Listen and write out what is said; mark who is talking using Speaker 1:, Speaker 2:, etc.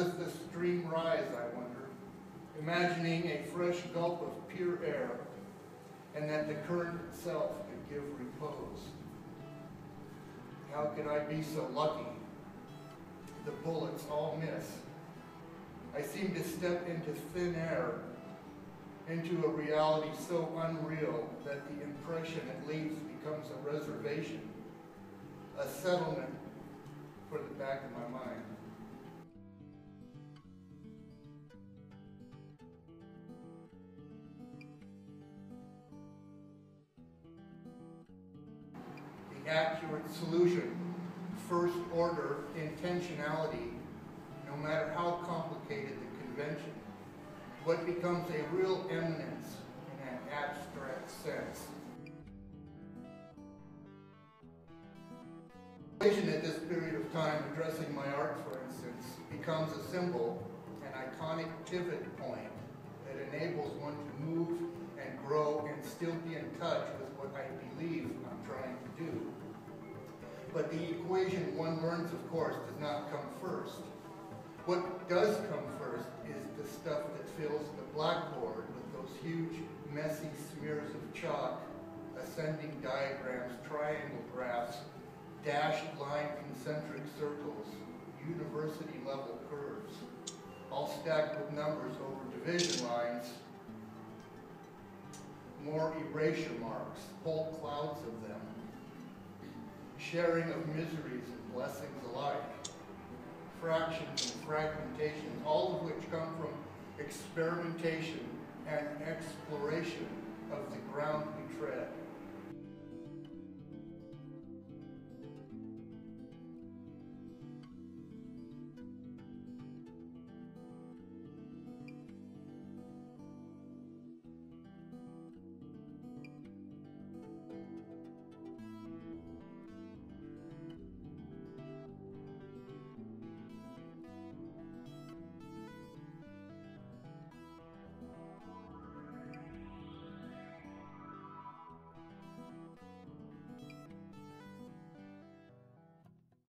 Speaker 1: extreme rise, I wonder, imagining a fresh gulp of pure air, and that the current itself could give repose. How could I be so lucky? The bullets all miss. I seem to step into thin air, into a reality so unreal that the impression it leaves becomes a reservation, a settlement for the back of my mind. Accurate solution, first order intentionality, no matter how complicated the convention, what becomes a real eminence in an abstract sense. At this period of time, addressing my art, for instance, becomes a symbol, an iconic pivot point that enables one to move and grow and still be in touch with what I believe But the equation one learns, of course, does not come first. What does come first is the stuff that fills the blackboard with those huge, messy smears of chalk, ascending diagrams, triangle graphs, dashed line concentric circles, university-level curves, all stacked with numbers over division lines, more erasure marks, whole clouds of them, sharing of miseries and blessings alike, fractions and fragmentations, all of which come from experimentation and exploration of the ground we tread.